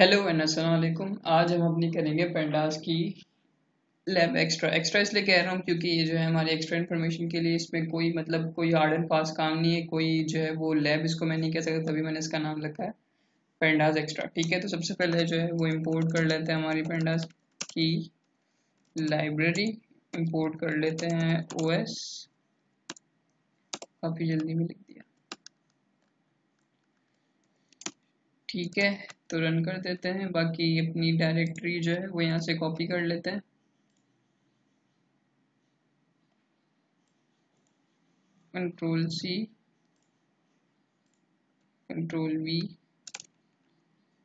Hello and अस्सलाम वालेकुम आज हम अपनी करेंगे पेंडास की लैब एक्स्ट्रा एक्स्ट्रा इसलिए कह रहा हूँ क्योंकि ये जो है हमारी एक्स्ट्रा इन्फॉर्मेशन के लिए इसमें कोई मतलब कोई हार्ड एंड फास्ट काम नहीं है। कोई जो है वो लैब इसको मैं नहीं कह सकता, तभी मैंने इसका नाम रखा है पेंडास एक्स्ट्रा ठीक है तो सबसे पहले जो है वो इम्पोर्ट कर लेते हैं हमारी पेंडास की लाइब्रेरी इम्पोर्ट कर लेते हैं ओ एस काफ़ी जल्दी में लिख दिया। ठीक है तो रन कर देते हैं। बाकी अपनी डायरेक्टरी जो है, वो यहाँ से कॉपी कर लेते हैं। कंट्रोल सी कंट्रोल वी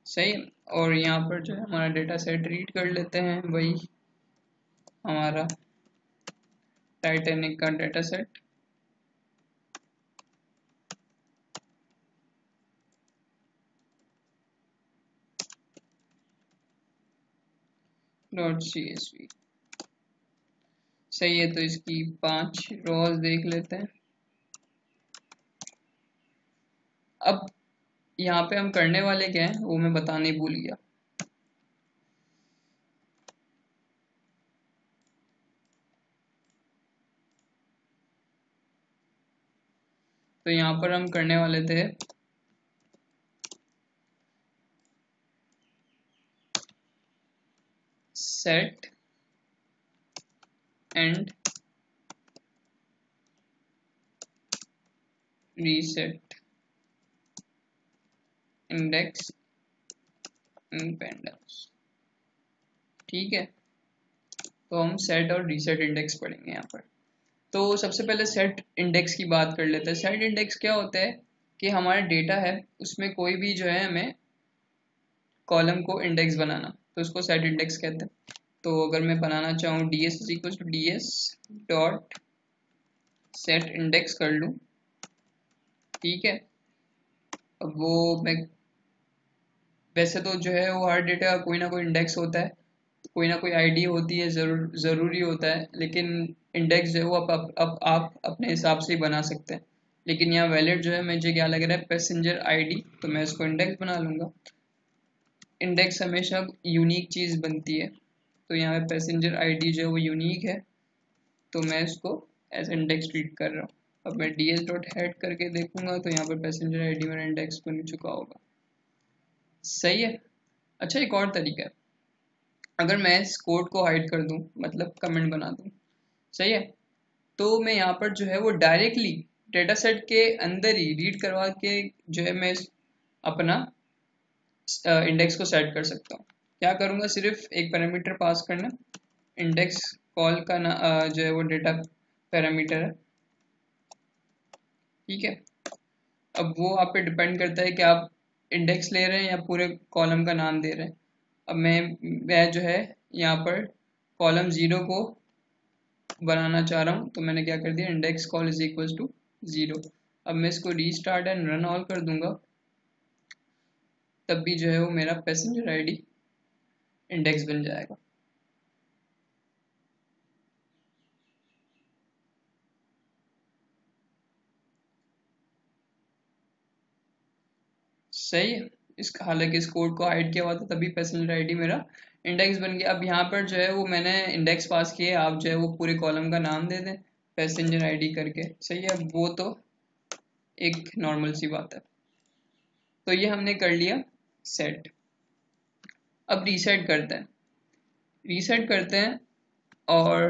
सही और यहाँ पर जो है, हमारा डेटा सेट रीड कर लेते हैं। वही हमारा टाइटेनिक का data set dot C S V सही है तो इसकी पाँच रोज देख लेते हैं। अब यहाँ पे हम करने वाले क्या हैं, वो मैं बताने भूल गया। तो यहाँ पर हम करने वाले थे set and reset index in pandas ठीक है? तो हम सेट और रीसेट इंडेक्स पढ़ेंगे यहाँ पर। तो सबसे पहले सेट इंडेक्स की बात कर लेते हैं। सेट इंडेक्स क्या होता है कि हमारा डेटा है, उसमें कोई भी जो है हमें कॉलम को इंडेक्स बनाना। तो उसको सेट इंडेक्स कहते हैं। तो अगर मैं बनाना चाहूँ D S equal to D S dot set index कर लूँ ठीक है? अब वो मैं वैसे तो जो है वो हर डेटा का कोई ना कोई इंडेक्स होता है कोई ना कोई आईडी होती है ज़रूर ज़रूरी होता है लेकिन इंडेक्स जो है वो आप, आप, आप अपने हिसाब से ही बना सकते हैं। लेकिन यहाँ वैलिड जो है मुझे क्या लग रहा है पैसेंजर आईडी तो मैं इसको इंडेक्स बना लूँगा। इंडेक्स हमेशा यूनिक चीज़ बनती है। तो यहाँ पे पैसेंजर आईडी जो है वो यूनिक है। तो मैं इसको एज इंडेक्स ट्रीट कर रहा हूँ। अब मैं डी एस डॉट हेड करके देखूँगा तो यहाँ पर पैसेंजर आईडी मेरा इंडेक्स बन चुका होगा। सही है? अच्छा एक और तरीका है। अगर मैं इस कोड को हाइड कर दूँ मतलब कमेंट बना दूँ। सही है? तो मैं यहाँ पर जो है वो डायरेक्टली डेटा सेट के अंदर ही रीड करवा के जो है मैं अपना इंडेक्स को सेट कर सकता हूँ। क्या करूँगा? सिर्फ़ एक पैरामीटर पास करना। इंडेक्स कॉल का ना जो है वो डेटा पैरामीटर है। ठीक है? अब वो आप पे डिपेंड करता है कि आप इंडेक्स ले रहे हैं या पूरे कॉलम का नाम दे रहे हैं। अब मैं मैं जो है यहाँ पर कॉलम ज़ीरो को बनाना चाह रहा हूँ तो मैंने क्या कर दिया? Index call is equal to zero अब मैं इसको रीस्टार्ट एंड रन ऑल कर दूँगा। तब भी जो है वो मेरा पैसेंजर आईडी इंडेक्स बन जाएगा। सही है। इसका हालाँकि इस कोड को हाइड किया हुआ था, तभी पैसेंजर आईडी मेरा इंडेक्स बन गया। अब यहाँ पर जो है वो मैंने इंडेक्स पास किए आप जो है वो पूरे कॉलम का नाम दे दें पैसेंजर आईडी करके। सही है वो तो एक नॉर्मल सी बात है। तो ये हमने कर लिया। सेट अब रीसेट करते हैं। रीसेट करते हैं और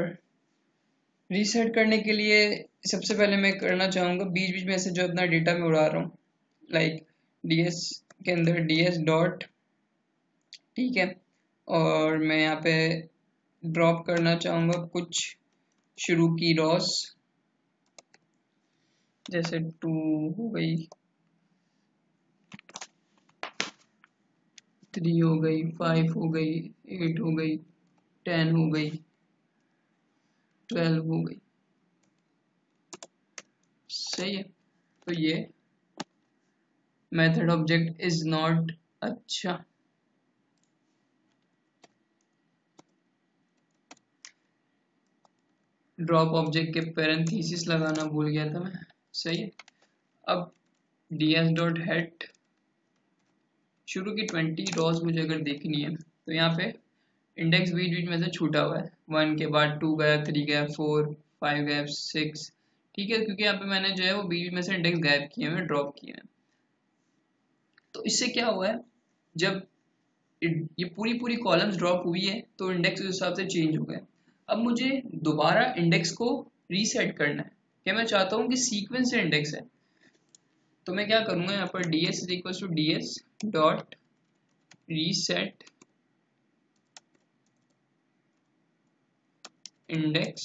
रीसेट करने के लिए सबसे पहले मैं करना चाहूँगा बीच बीच में से जो अपना डेटा मैं उड़ा रहा हूँ लाइक डी एस के अंदर डी एस डॉट ठीक है? और मैं यहाँ पे ड्रॉप करना चाहूँगा कुछ शुरू की रॉस जैसे टू हो गई। थ्री हो गई फाइव हो गई एट हो गई टेन हो गई ट्वेल्व हो गई। सही है। तो ये मेथड ऑब्जेक्ट इज़ नॉट अच्छा। ड्रॉप ऑब्जेक्ट के पैरेंथीसिस लगाना भूल गया था मैं। सही है। अब डी एस डॉट हेड शुरू की ट्वेंटी रॉज मुझे अगर देखनी है तो यहाँ पे इंडेक्स बीच बीच में से छूटा हुआ है। वन के बाद टू गया थ्री गया फोर फाइव गया सिक्स ठीक है, क्योंकि यहाँ पे मैंने जो है वो बीच में से इंडेक्स गायब किए हैं ड्रॉप किए हैं। तो इससे क्या हुआ है? जब ये पूरी पूरी कॉलम्स ड्रॉप हुई है तो इंडेक्स उस हिसाब से चेंज हो गए। अब मुझे दोबारा इंडेक्स को रीसेट करना है। क्या मैं चाहता हूँ कि सीक्वेंस इंडेक्स है? तो मैं क्या करूँगा यहाँ पर D S is equal to D S dot reset index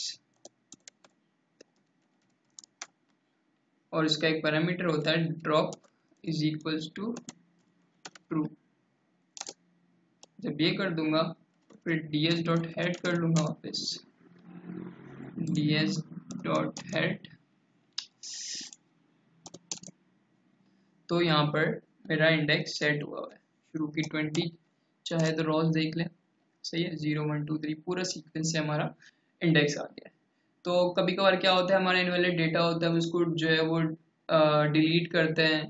और इसका एक पैरामीटर होता है drop is equals to true जब ये कर दूँगा, फिर डी एस डॉट हेड कर लूँगा वापस। डी एस डॉट हेड तो यहाँ पर मेरा इंडेक्स सेट हुआ है। शुरू की ट्वेंटी चाहे तो रोज देख लें। सही है? ज़ीरो वन टू थ्री पूरा सीक्वेंस से हमारा इंडेक्स आ गया तो कभी कभार क्या होता है? हमारा इनवेलिड डेटा होता है उसको जो है वो डिलीट करते हैं।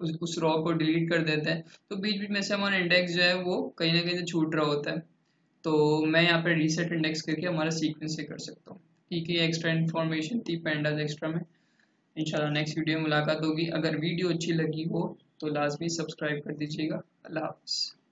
उस उस रॉ को डिलीट कर देते हैं। तो बीच बीच में से हमारा इंडेक्स जो है वो कहीं ना कहीं से छूट रहा होता है। तो मैं यहाँ पर रीसेट इंडेक्स करके हमारा सीक्वेंस से कर सकता हूँ। ठीक है एक्स्ट्रा इन्फॉर्मेशन थी पेंडाज एक्स्ट्रा में। इंशाल्लाह नेक्स्ट वीडियो में मुलाकात होगी। अगर वीडियो अच्छी लगी हो तो लाजमी सब्सक्राइब कर दीजिएगा। अल्लाह हाफ़